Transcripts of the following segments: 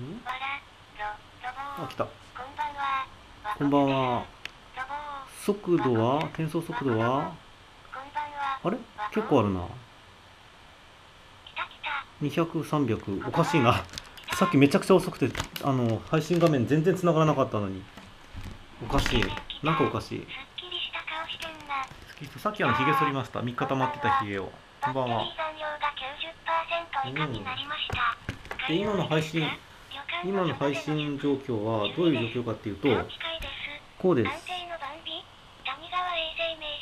あ来た。こんばんは。速度は？転送速度は？あれ？結構あるな。200300おかしいな。さっきめちゃくちゃ遅くてあの配信画面全然繋がらなかったのに。おかしい。なんかおかしい。さっきあのヒゲ剃りました。3日溜まってたヒゲを。こんばんは。うん。で今の配信今の配信状況はどういう状況かっていうとこうです。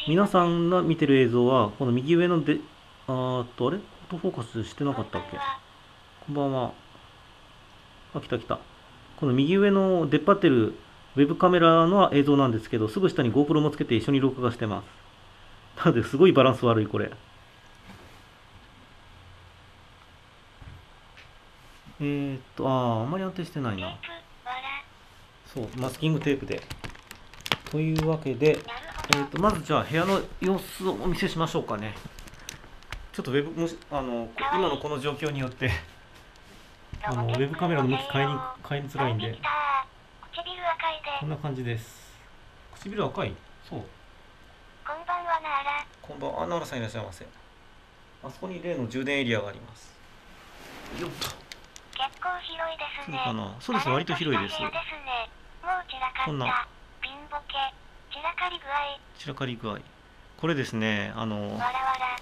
皆さんが見てる映像はこの右上のであーっとあれ？オートフォーカスしてなかったっけ？こんばんは。あ来た来た。この右上の出っ張ってるウェブカメラの映像なんですけどすぐ下に GoPro もつけて一緒に録画してます。なのですごいバランス悪いこれ。えー、っとあああまり安定してないなそうマスキングテープでというわけで、えー、とまずじゃあ部屋の様子をお見せしましょうかねちょっとウェブもしあの今のこの状況によってあのウェブカメラの向き変えに変えづらいんでこんな感じです唇赤い？そうこんばんはなら。こんばんは、ナウラさんいらっしゃいませ。あそこに例の充電エリアがあります。よっと。結構広いですね。そうかなそうです割と広いです部屋ですね。もう散らかった。こんなピンボケ。散らかり具合。散らかり具合。これですね、あのわ、らわら。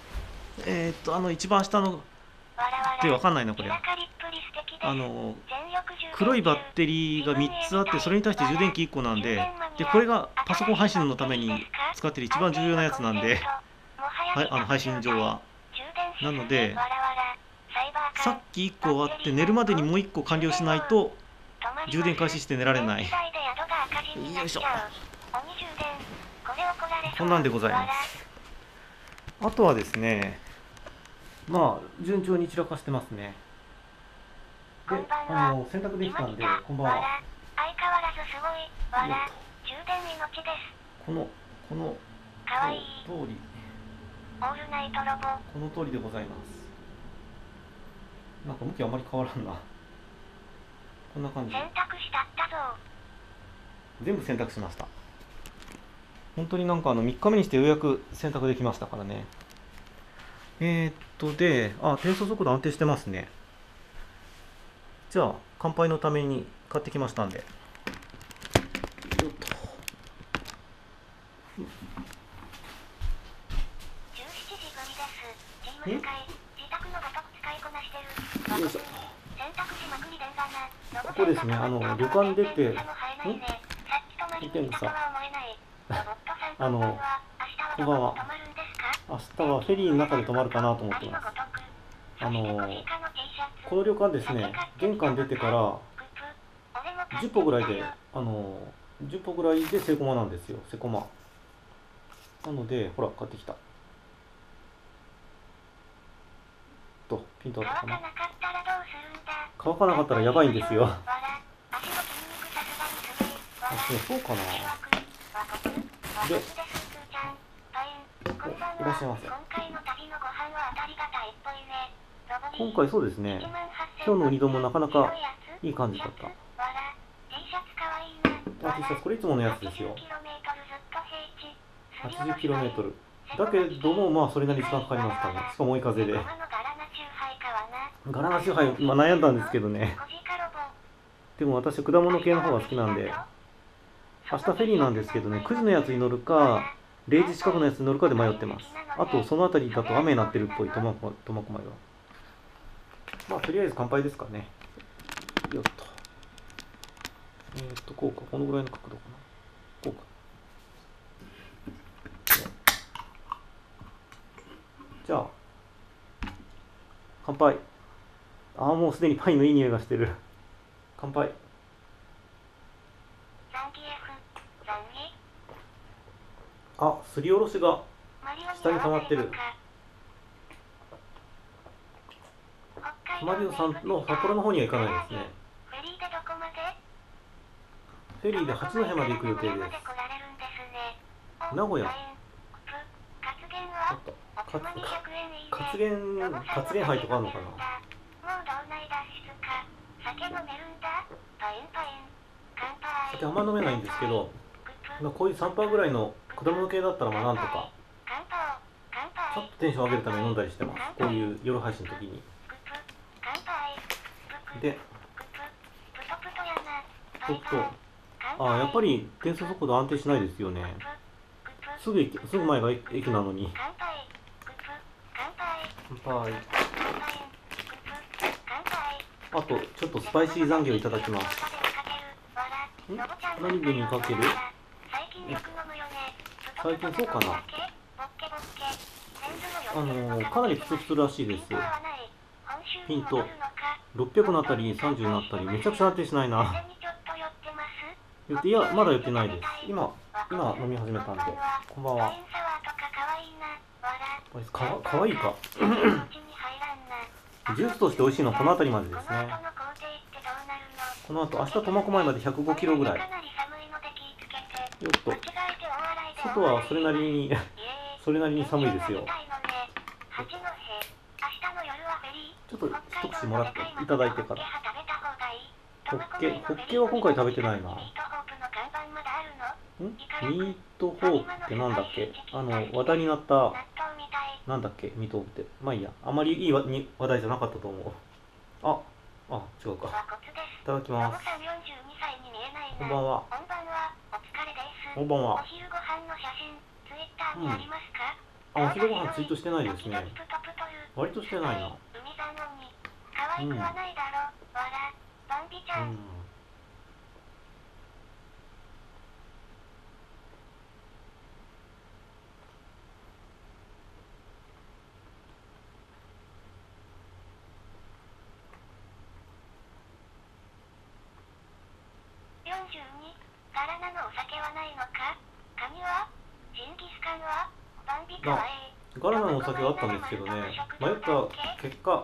えー、っと、あの一番下の。ってわかんないな、これ。あの、黒いバッテリーが3つあって、それに対して充電器1個なんで、で、これがパソコン配信のために使ってる一番重要なやつなんで、はい、あの配信上は。なのでさっき1個終わって寝るまでにもう1個完了しないと充電開始して寝られない。よいしょ。こんなんでございます。あとはですねまあ順調に散らかしてますね。であの洗濯できたんでこんばんは。相変わらずすごい。わら充電命です。このこのかわいい。通り。オールナイトロボ。この通りでございますなんか向きあまり変わらんな。こんな感じ。選択したったぞ。全部選択しました。本当になんかあの3日目にしてようやく選択できましたからね。えー、っとであ転送速度安定してますね。じゃあ乾杯のために買ってきましたんで。よっと。17時ぶりです。チーム使い自宅のごとく使いこなしてるよいしょここですね。あの旅館出てん？見てもさ あのこんばんは。明日はフェリーの中で泊まるかなと思ってます。あのこの旅館ですね玄関出てから10歩ぐらいであの10歩ぐらいでセコマなんですよセコマ。なのでほら買ってきた。とピント合ったかな？乾かなかったらやばいんですよ。あそうそうかな。でおいらっしゃいませ。今回そうですね。今日のうに丼もなかなかいい感じだった。あ T シャツこれいつものやつですよ。80km だけどもまあそれなりに時間かかりますからね。しかも追い風でガラナチューハイ、まあ、悩んだんですけどね。でも私果物系の方が好きなんで。明日フェリーなんですけどね。9時のやつに乗るか0時近くのやつに乗るかで迷ってます。あとその辺りだと雨になってるっぽい苫小苫小牧は。まあとりあえず乾杯ですかね。よっと。えー、っとこうか。このぐらいの角度かな。こうか。じゃあ乾杯ああもうすでにパインのいい匂いがしてる。乾杯。あすりおろしが下に溜まってる。マリオさんの札幌の方には行かないですね。フェリーで八戸まで行く予定です。名古屋。活言活言杯とかあるのかな。酒飲めるんだ。インパイン。乾杯。酒あんま飲めないんですけど、まあ、こういう3パーぐらいの果物系だったらまあなんとかちょっ杯とテンション上げるために飲んだりしてます。こういう夜配信の時に。でプププトプトやなちょっと乾杯あやっぱり転送速度安定しないですよね。すぐ駅すぐ前が駅駅なのに。乾杯ププ乾杯乾杯乾杯ププ乾杯あとちょっとスパイシー残業いただきます。ん？何でにかける？最近そうかな。あのーかなりプツプツらしいです。ピント。600のあたり30のあたりめちゃくちゃ安定しないな。言っていやまだ言ってないです。今今飲み始めたんで。こんばんは。かわかわいいか。ジュースとして美味しいのはこの辺りまでですね。この後明日苫小牧まで105キロぐらい。よっと外はそれなりに それなりに寒いですよ。ちょっと一口もらっていただいてから。ホッケホッケは今回食べてないな。ん？ミートホープってなんだっけ？あの話題になったなんだっけ？ミートホープって。まあいいや。あまりいいわに話題じゃなかったと思う。ああ違うか。いただきます。こんばんは。こんばんは。お疲れです。こんばんは。お昼ご飯の写真、ツイッターにありますか、あお昼ご飯ツイートしてないですね。割としてないな。海なのに、可愛くはないだろ、わら。バンビちゃん。うんガラナのお酒はないのか？カニは？ジンギスカンは？バンビかわいい。ガラナのお酒があったんですけどね。迷った結果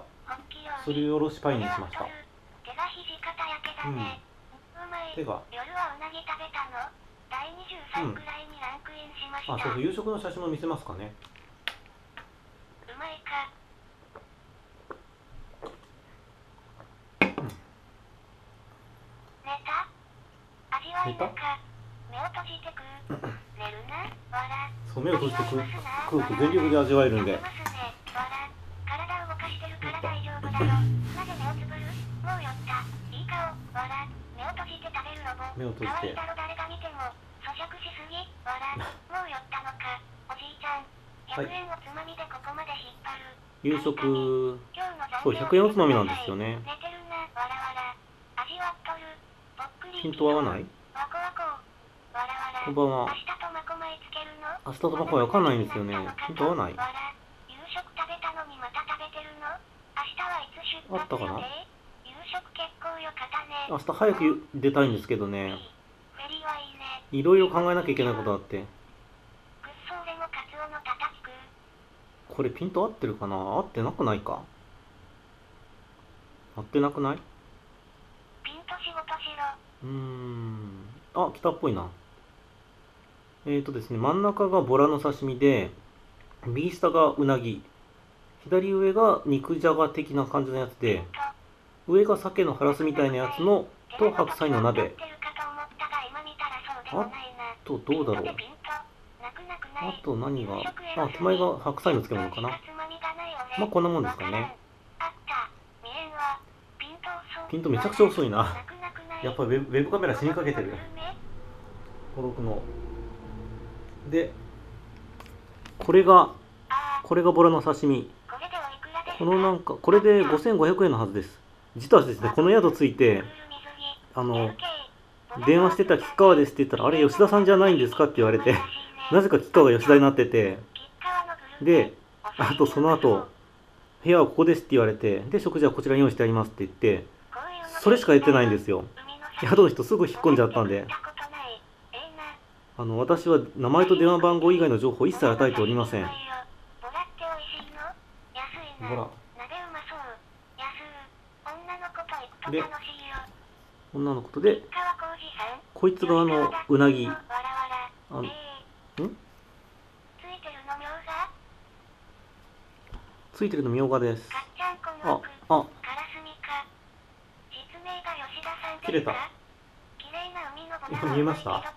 すりおろしパインにしました。手が肘肩焼けだね。うまい。手が。夜はうなぎ食べたの？第23くらいにランクインしました。あそうそう夕食の写真も見せますかねうまいか。寝た味わいなか。目を閉じてく。寝る。そう目を閉じて食う食うと全力で味わえるんでありますねわら体を動かしてるから大丈夫だよ。なぜ目をつぶる？もう酔った。いい顔、わら。目を閉じて食べるのも。目を閉じて可愛いだろ誰が見ても。咀嚼しすぎ、わら。もう酔ったのか。おじいちゃん。はい100円おつまみでここまで引っ張る。夕食そう100円おつまみなんですよね。ピント合わないわこんばんは。明日とまこまいつけるの明日とまこまいわかんないんですよね。ピント合わない？あったかな？明日早く出たいんですけどね。いろいろ考えなきゃいけないことあって。これピント合ってるかな？合ってなくないか？合ってなくない？ピンと仕事しろ。うーんあ来たっぽいな。えーとですね真ん中がボラの刺身で右下がうなぎ。左上が肉じゃが的な感じのやつで上が鮭のハラスみたいなやつのと白菜の鍋。あとどうだろう。あと何が？あ手前が白菜の漬物かな。まあこんなもんですかね。ピントめちゃくちゃ遅いな。やっぱウェブカメラ死にかけてる。孤独の。でこれがこれがボラの刺身。このなんかこれで5500円のはずです。実はですねこの宿ついてあの電話してた吉川ですって言ったらあれ吉田さんじゃないんですか？って言われてなぜか吉川が吉田になっててであとその後部屋はここですって言われてで食事はこちらに用意してありますって言ってそれしか言ってないんですよ。宿の人すぐ引っ込んじゃったんであの私は名前と電話番号以外の情報を一切与えておりません。ボラって美味しいの安いなボラ鍋うまそう安う女の子と行くとで楽しいよ女のことで川浩二さんこいつがあのうなぎ。あのええ？ん？ついてるのみょうが？ついてるのみょうがです。ああ。切れた。今見えました？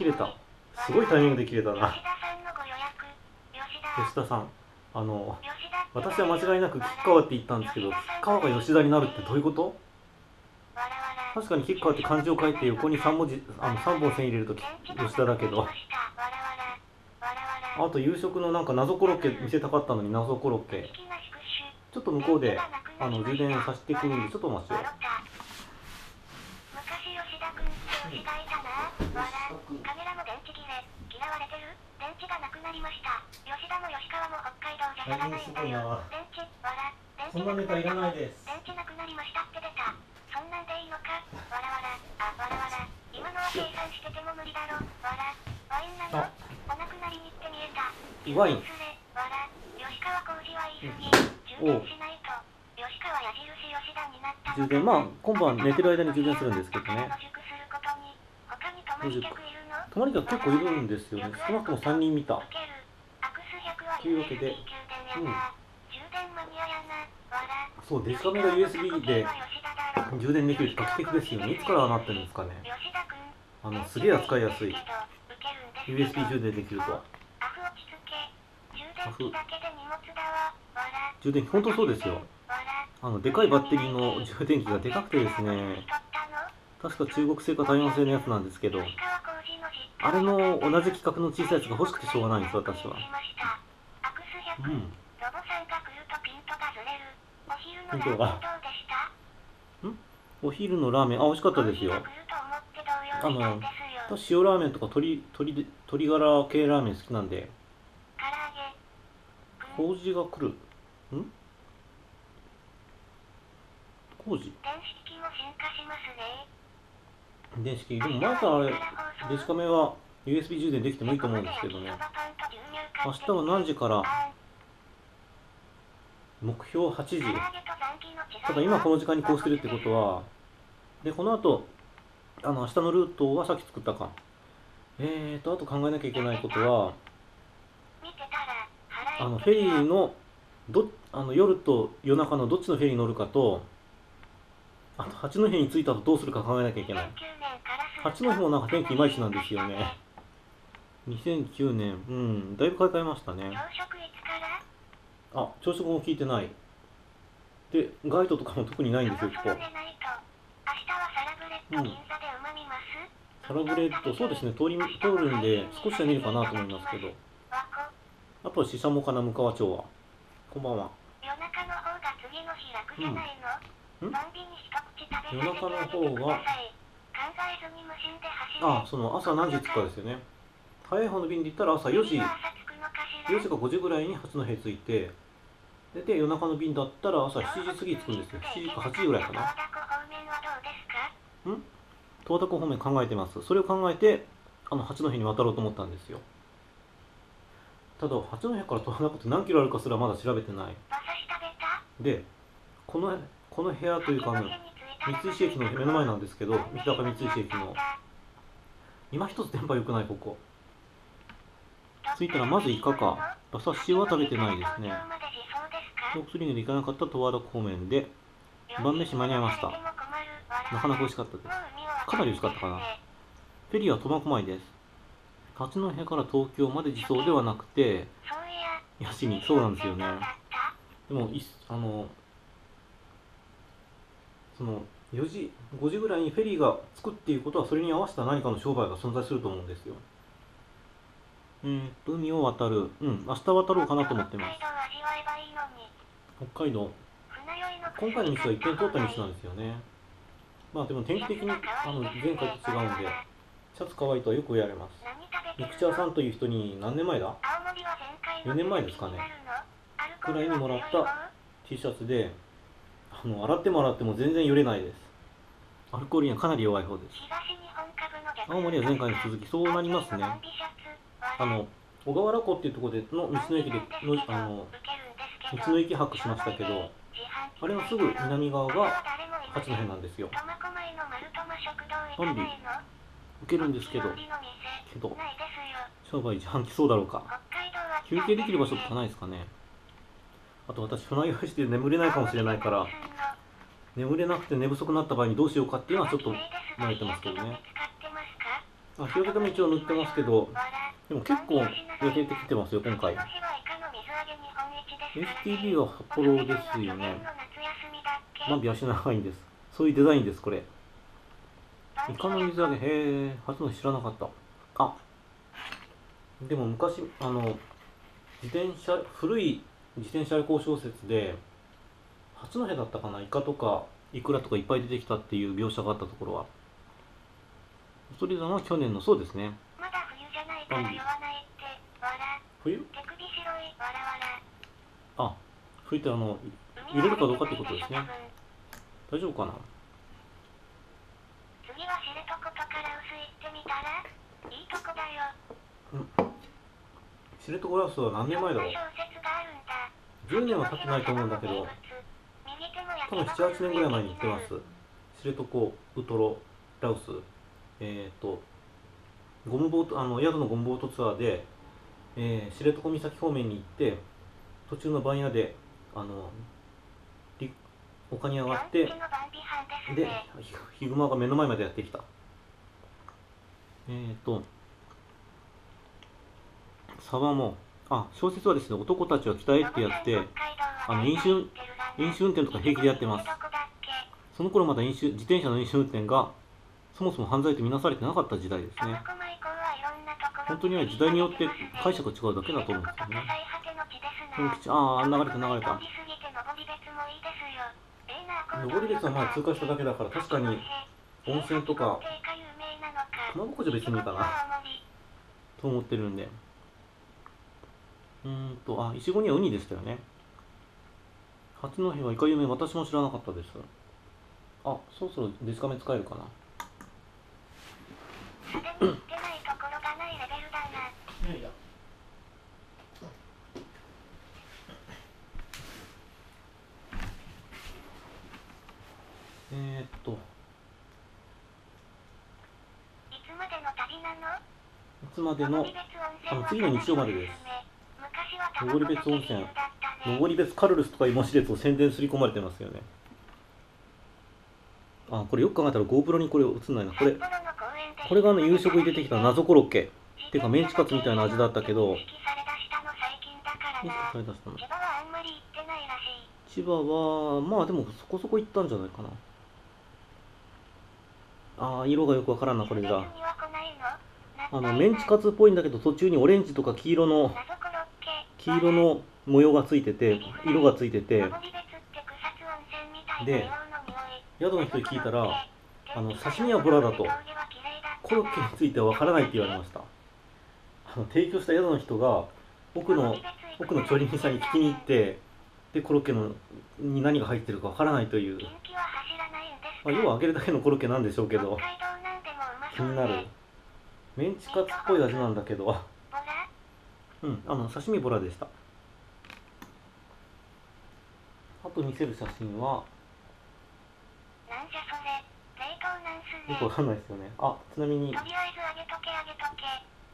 切れた。すごいタイミングで切れたな。吉田さんあの私は間違いなく吉川って言ったんですけど吉川が吉田になるってどういうこと？確かに吉川って漢字を書いて横に3文字あの3本線入れるとき吉田だけど。あと夕食のなんか謎コロッケ見せたかったのに謎コロッケ。ちょっと向こうであの充電させてくるんでちょっとお待ちを。昔なりました。吉田も吉川も北海道じゃ足らないんだよ。電池わら電池なくなりましたって出た。そんなんでいいのか？わらわら。あわらわら。今のは計算してても無理だろ。わらワインなの？あ。お亡くなりにって見えた。ワイン。失礼。わら吉川浩司は言い過ぎ充電しないと。吉川矢印吉田になった充電まあ今晩寝てる間に充電するんで。すけどね他に泊まり客いるの泊まりが結構いるんですよね。少なくとも3人見た。受けるアクス100はというわけでわらそうデジカメが USB で充電できるって画期的ですよね。いつからなってるんですかね。あのすげえ扱いやすい。USB 充電できるとは。充電器本当そうですよ。あのでかいバッテリーの充電器がでかくてですね。確か中国製か台湾製のやつなんですけどあれの同じ規格の小さいやつが欲しくてしょうがないんです私は。うん。んお昼のラーメンあ美味しかったですよ。コーヒーが来ると思って動揺したんですよ。私塩ラーメンとか鶏鶏で鶏ガラ系ラーメン好きなんで。唐揚げ。麹が来る。ん？麹？電子機も進化しますね電子機器。でも前からあれデジカメは USB 充電できてもいいと思うんですけどね。明日は何時から目標8時。ただ今この時間にこうしてるってことはでこの後あの明日のルートはさっき作ったか。えーとあと考えなきゃいけないことはあのフェリーのどあの夜と夜中のどっちのフェリーに乗るかとあと八戸に着いたとどうするか考えなきゃいけない。八戸もなんか天気いまいちなんですよね。2009年うん。だいぶ買い替えましたね。あ朝食も聞いてない。でガイドとかも特にないんですよここうまみます？サラブレッドそうですね。通り通るんで少しは見るかなと思いますけど。あとはししゃもかな向川町は。こんばんは。夜中の方が次の日楽じゃないの、うん。ん？夜中の方が考えずに無心で走れあその朝何時着くかですよね。早い方の便で行ったら朝4時。次は朝着くのかしら4時か5時ぐらいに八戸着いてでで夜中の便だったら朝7時過ぎ着くんですよ。7時か8時ぐらいかな。うですか？十和田湖方面考えてます。それを考えてあの八戸に渡ろうと思ったんですよ。ただ八戸から十和田湖って何キロあるかすらまだ調べてない。でこのこの部屋というかあの三石駅の目の前なんですけど三鷹三石駅の。今一つ電波良くないここ。着いたらまずイカか。馬刺しは食べてないですね。トークスリングで行かなかった十和田方面で晩飯間に合いました。なかなか美味しかったです。かなり美味しかったかな。フェリーは苫小牧です。八戸から東京まで自走ではなくてそういやヤシに。そうなんですよね。でもいあのその4時5時ぐらいにフェリーが着くっていうことはそれに合わせた何かの商売が存在すると思うんですよ。えー、っと海を渡る。うん。明日渡ろうかなと思ってます。北海道今回の道。は一遍通った道なんですよね。まあでも天気的にあの前回と違うんでシャツ可愛いとはよく言われます。ミクチャーさんという人に何年前だ？4年前ですかね。くらいにもらった T シャツであの洗っても洗っても全然揺れないです。アルコールにはかなり弱い方です。青森は前回の続きそうなりますね。あの小川原湖っていうところでの道の駅でのあの道の駅泊しましたけどあれのすぐ南側が八戸なんですよ。なんで受けるんですけどけど商売自販機そうだろうか。休憩できる場所とかないですかね。あと私船酔いして眠れないかもしれないから眠れなくて寝不足になった場合にどうしようかっていうのはちょっと慣れてますけどね。あ日焼け止め一応塗ってますけどでも結構焼けてきてますよ今回。STB は札幌ですよね。ナビ足長いんです。そういうデザインですこれ。イカの水揚げへえ初の知らなかった。あでも昔あの自転車古い自転車交渉説で八戸だったかなイカとかイクラとかいっぱい出てきたっていう描写があったところはそれだな去年のそうですね。まだ冬じゃないから酔わないってわら冬？手首白いわらわらあ冬ってあの入れるかどうかってことですね。大丈夫かな？次は知床とから薄いってみたらいいとこだよ。知床ラスは何年前だろう？10年は経ってないと思うんだけど多分78年ぐらい前に行ってます。知床ウトロラウス。えっ、とゴムボートあの宿のゴムボートツアーで、えー知床岬方面に行って途中の番屋であの丘に上がってでヒグマが目の前までやってきた。えっ、と沢もあ小説はですね男たちは北へってやってあの飲酒飲酒運転とか平気でやってます。その頃まだ飲酒自転車の飲酒運転がそもそも犯罪とみなされてなかった時代ですね。本当には時代によって解釈が違うだけだと思うんですよね。ああ流れた流れた。登別は通過しただけだから確かに温泉とか熊牧場別にいいかな。と思ってるんで。うーんとあ石子にはウニでしたよね。八戸はイカ有名私も知らなかったです。あそろそろデジカメ使えるかな。すでに行ってないところがないレベルだな。いやいやえー、っと。いつまでの旅なの？いつまでの？あの次の日曜までです登別温泉。登別カルルスとかいう文字列を宣伝すり込まれてますよね。あこれよく考えたら GoPro にこれ映んないな。これこれがあの夕食に出てきた謎コロッケ。っていうかメンチカツみたいな味だったけど。認識されだしたの？最近だからいつな買い出したの？千葉はまあでもそこそこ行ったんじゃないかな。あー色がよくわからんなこれじゃ。あのメンチカツっぽいんだけど途中にオレンジとか黄色の黄色の模様がついてて色がついててで宿の人に聞いたらあの刺身はボラだと。コロッケについてはわからないって言われました。あの提供した宿の人が奥の奥の調理人さんに聞きに行ってでコロッケのに何が入ってるかわからないという、まあ、要は揚げるだけのコロッケなんでしょうけど。気になる。メンチカツっぽい味なんだけど。うん。あの刺身ボラでした。あと見せる写真は。なんじゃそれ。冷凍なんすね。よくわかんないですよね。あちなみに。とりあえずあげとけあげとけ。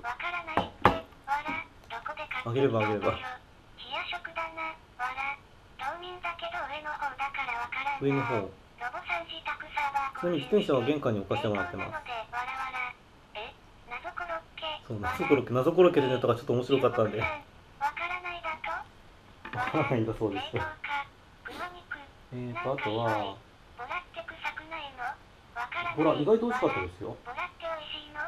わからないって。わら。どこで買ってあげればあげれば。きたんだよ冷や食だな。わら。島民だけど上の方だからわからんな。上の方。ロボさん自宅サーバーちなみに自転車は玄関に置かせてもらってます冷凍なのでわらわらえ謎コロッケそう謎コロッケ謎コロッケでねとかちょっと面白かったんで。わからないだとわからないんだそうです。えーとあとはボラって臭くないのボラ意外と美味しかったですよ。ボラって美味しいの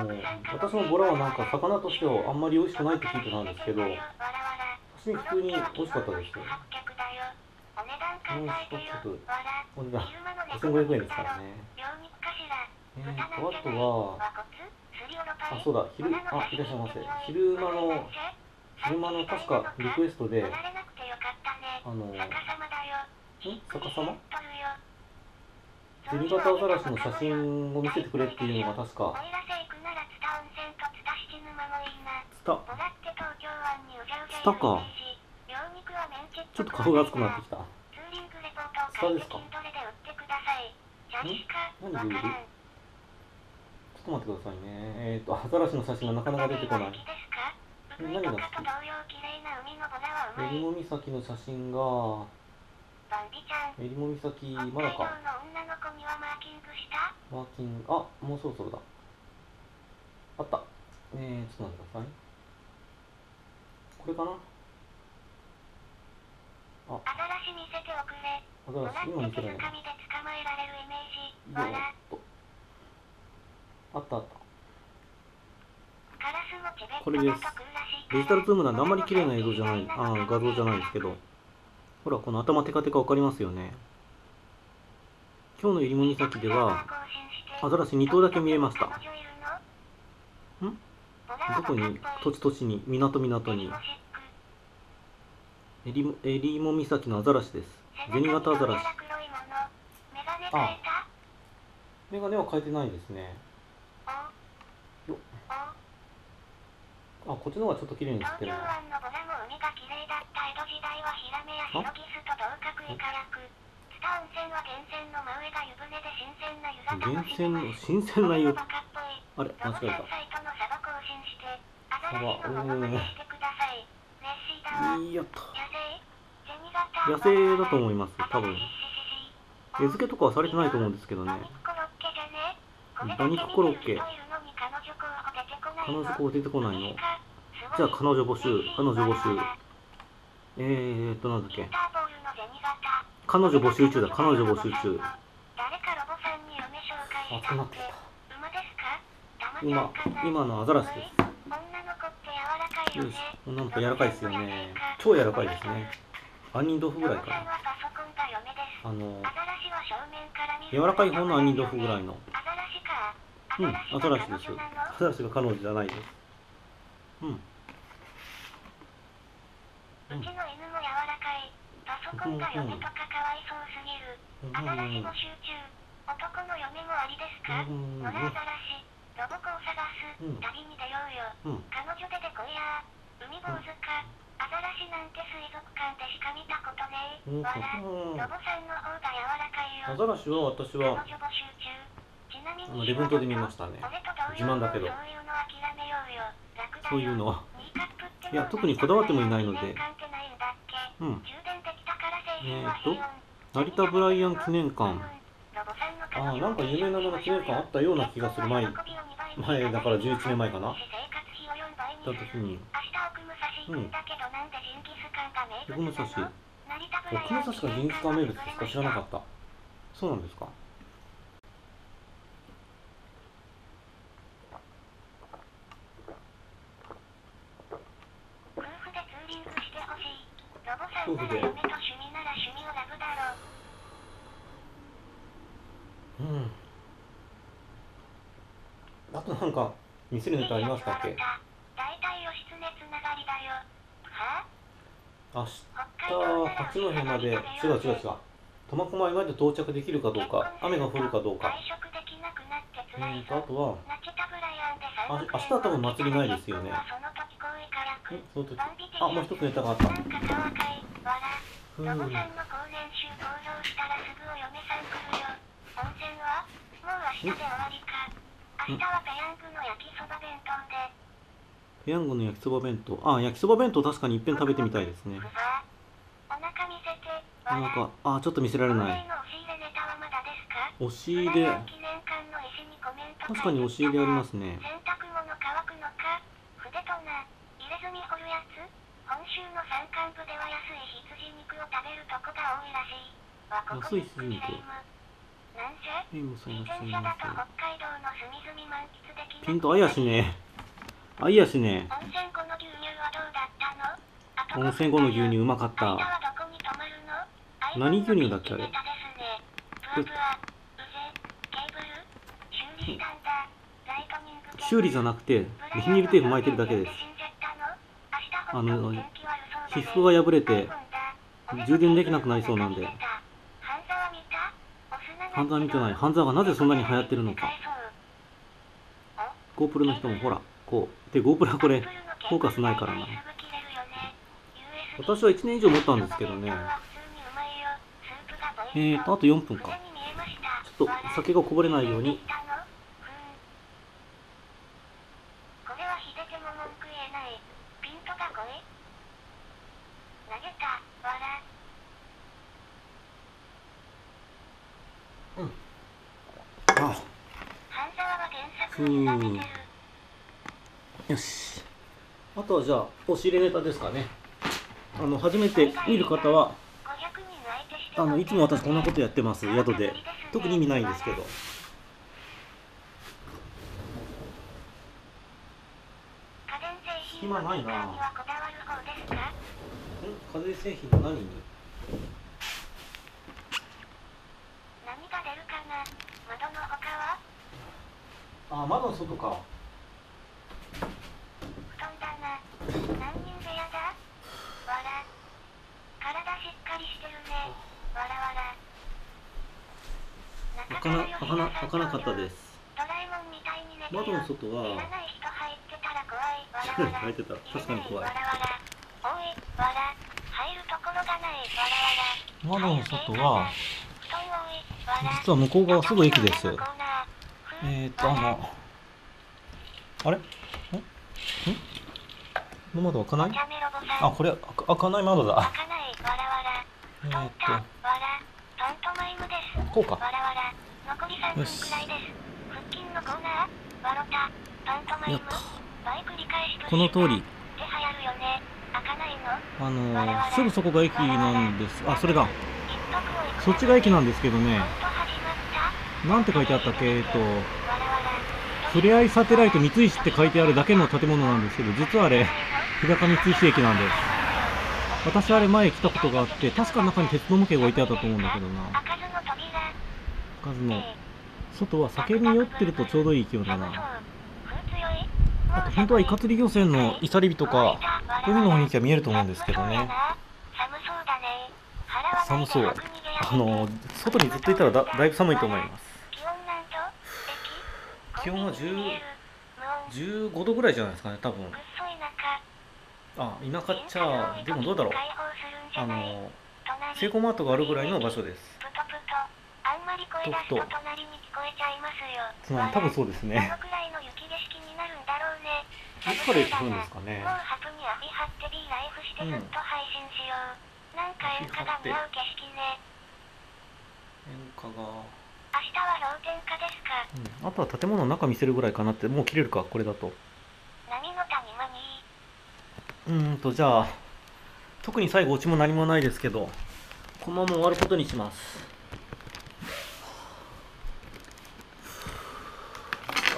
あの私もボラはなんか魚としてはあんまり美味しくないって聞いてたんですけど刺身普通に美味しかったですよ。もう一つわらこれが昼間の猫5500円ですからね。えーとあとはあそうだ。昼あいらっしゃいませ。昼間の昼間の確かリクエストであのん？逆さま？銭形アザラシの写真を見せてくれっていうのが確か。ツタか。ちょっと顔が熱くなってきた。ツタですか？筋トレで売ってくださいジャリスかわ何で売ると待ってくださいね。えっ、とアザラシの写真がなかなか出てこない。何が好きえりも岬の写真がえりも岬まだか。マーキング。あもうそろそろだ。あった。えー、ちょっと待ってください。これかな？アザラシ見せておくれアザラシ今見せられないよーっ笑とあったあった。これです。デジタルズームならあんまり綺麗な映像じゃない。あー画像じゃないですけど。ほらこの頭テカテカわかりますよね。今日の入りも岬ではアザラシ2頭だけ見えました。ん？どこに？土地土地に。港港に。エリモエリモ岬のアザラシです。銭形アザラシ。あメガネは変えてないですねよあこっちの方がちょっと綺麗に映ってる。な東京湾のボラも海が綺麗だった江戸時代はヒラメやシロギスと同格津田温泉は源泉の真上が湯船で新鮮な湯が源楽しめ泉のます新鮮な湯バカっぽいあれ？間違えたサイトのサバ更新してアザラシのモノマネしてください。野生野生だと思います多分。餌付けとかはされてないと思うんですけどね。馬肉コロッケ彼女こう出てこないの？じじゃあ彼女募集彼女募集。えーっとなんだっけ？彼女募集中だ彼女募集中。熱くなってきた。今今のアザラシです。よし女の子柔らかいですよね。超柔らかいですね。杏仁豆腐ぐらいかな。あの柔らかい方の杏仁豆腐ぐらいのうんアザラシですアザラシが彼女じゃないですうん。うちの犬も柔らかい。パソコンが嫁とかかわいそうすぎる。アザラシ募集中。男の嫁もありですかうん。野良アザラシ。ロボコを探す。うん。旅に出ようよ。うん。彼女出てこいや。海坊主か。アザラシなん。て水族館でしか見たことねえ。うん。わら。うん。ロボさん。の方が柔らかいよ。アザラシは私は彼女募集あのに礼文島で見ましたね。自慢だけど。そういうの。は。いや特にこだわってもいないので。うん。えーと成田ブライアン記念館。ああなんか有名なもの記念館あったような気がする前前だから11年前かな。行った時に。うん。奥武蔵。奥武蔵がジンギスカン名物ですか知らなかった。そうなんですか夫婦でツーリングしてほしいロボさんなら夢と趣味なら趣味をラブだろうん。あとなんか見せるネタありましたっけ？大体義経つながりだよは明日北海道八戸まで。違う違う違う。苫小牧まで到着できるかどうか雨が降るかどうか。外食できなくなってえ辛いーとあとはあ明日は多分祭りないですよね。その時行為からくんその時。あもう一つネタがあった。わらう。んロボさんの高年収登場したらすぐお嫁さん来るよ温泉はもう明日で終わりか明日はペヤングの焼きそば弁当で。ペヤングの焼きそば弁当あ焼きそば弁当確かにいっぺん食べてみたいですね。お腹見せてわなんかあちょっと見せられない。押し入れ。確かに押し入れありますね。洗濯物乾くのか筆とな入れ墨掘るやつ本州の山間部では安い羊肉を食べるとこが多いらしい。わここ安い羊肉なんじゃえもさ自転車だと北海道の隅々満喫できなピンとあいやしね。あいやしね。温泉後の牛乳はどうだったの？温泉後の牛乳うまかっ間た何牛乳だっけあれ？修理じゃなくてビニールテープ巻いてるだけですあの皮膚が破れて充電できなくなりそうなんで。半沢見てない。半沢がなぜそんなに流行ってるのか。GoPro の人もほらこう。で GoPro はこれフォーカスないからな。私は1年以上持ったんですけどね。えーとあと4分か。ちょっと酒がこぼれないようにこれは秀でも文句言えないピントが来い投げたわらあ半沢は原作に委ねてるよし。あとはじゃあ押し入れネタですかね。あの初めて見る方はあのいつも私こんなことやってます。宿で。特に意味ないんですけど。暇ないな。家電製品の何に何が出るかな窓の他はあ窓の外か。布団だな。何人部屋だ？わら体しっかりしてるね。わらわら開かな開かな開かなかったです。ドラえもんみたいに寝てよ窓の外は。知らない人入ってたら怖い。わらわら入ってた。確かに怖い。わらわらおいわら入るところがない。わらわら窓の外は。実は向こう側すぐ駅ですえーとあのあれ？んん？この窓開かない？あこれ開かない窓だ。開かないわらわら。えートンタわらパントマイムです。こうか。わらわら残り3分くらいです。腹筋のコーナーわろた。パントマイム。やった。この通り。あのーすぐそこが駅なんです。あそれだ。一徳をいくらそっちが駅なんですけどねなんて書いてあったっけ？えっとふれあいサテライト三石って書いてあるだけの建物なんですけど実はあれ日高三石駅なんです。私あれ前来たことがあって確か中に鉄の模型が置いてあったと思うんだけどな。開かずの扉数の。外は酒に酔ってるとちょうどいい気温だな。あと本当はイカ釣り漁船のイサリビとか海の雰囲気が見えると思うんですけどね。寒そう。あの外にずっといたらだだいぶ寒いと思います。気温は10 15度ぐらいじゃないですかね多分。あ田舎っちゃでもどうだろう。あのセイコーマートがあるぐらいの場所です。と隣に聞こえちゃいますよつまり多分そうですどねのくらいの雪景色になるんだろうね。どこから雪降るんですかね。もうハプにアフィ張って B ライフしてずっと配信しよう、なんか演歌が似合う景色ね。演歌が、明日は氷点下ですか？うん、あとは建物の中見せるぐらいかなって。もう切れるかこれだと。何の谷間に。うーんとじゃあ特に最後オチも何もないですけどこのまま終わることにします。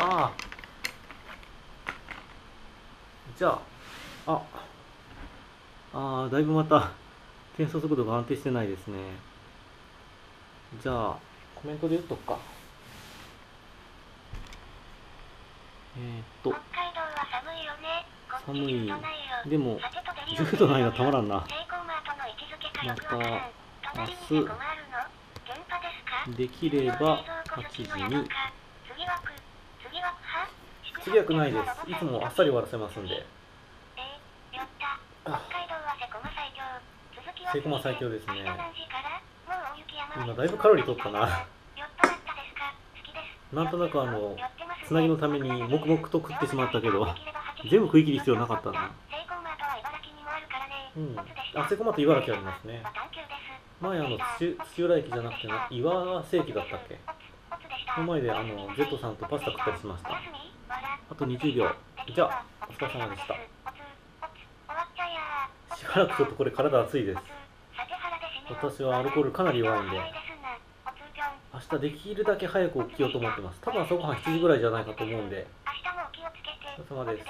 ああ。じゃああ。あーだいぶまた転送速度が安定してないですね。じゃあコメントで言っとくか。えー、っと。北海道は寒いよね。こっち寒い10度ないよでもさてとデリよ10度ないがたまらんな。また明日できれば8時に。次は次はくないです。いつもあっさり終わらせますんで。セコマ最強。ですね今だいぶカロリー取ったな。なんとなくあのつなぎのために黙々と食ってしまったけど全部食い切る必要なかったな。うん。あセコマと茨城ありますね。前あの土土浦駅じゃなくてな岩瀬駅だったっけ？この前であの Z さんとパスタ食ったりしました。あと20秒。じゃあお疲れ様でした。しばらくちょっとこれ体熱いです私はアルコールかなり弱いんで。明日できるだけ早く起きようと思ってます。多分朝ごはん7時ぐらいじゃないかと思うんで。明日もお気をつけてお疲れ様です。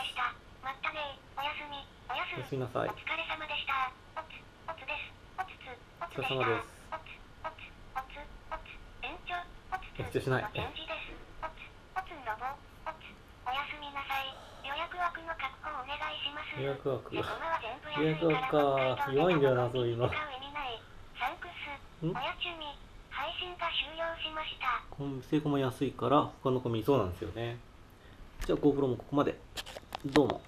おやすみなさい。お疲れ様でしたおつおつですおつつおつお疲れ様ですおつおつおつおつ延長おつつ延長しないお返事ですおつおつんロボおやすみなさい予約枠の確保お願いします予約枠予約枠か弱いんだよなそういうの使う意味ないサンクスんおやちみ配信が終了しました。このセイコマ安いから他の子見そうなんですよね。じゃあ GoPro もここまで。どうも